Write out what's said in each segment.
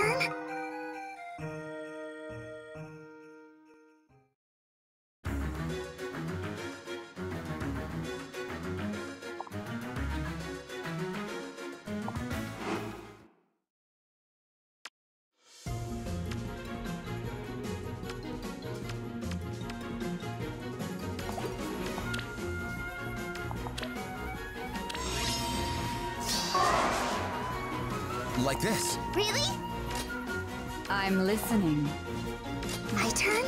turn? Like this. Really? I'm listening. My turn?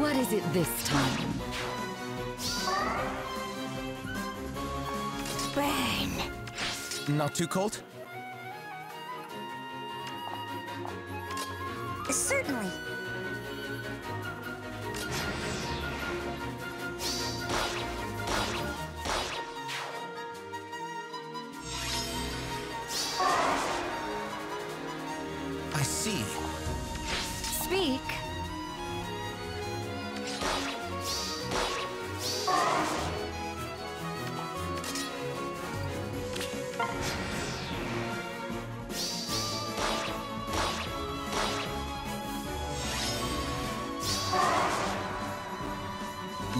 What is it this time? Burn. Not too cold? Certainly. I see. Speak.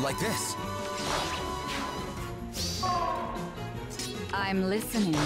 Like this. I'm listening.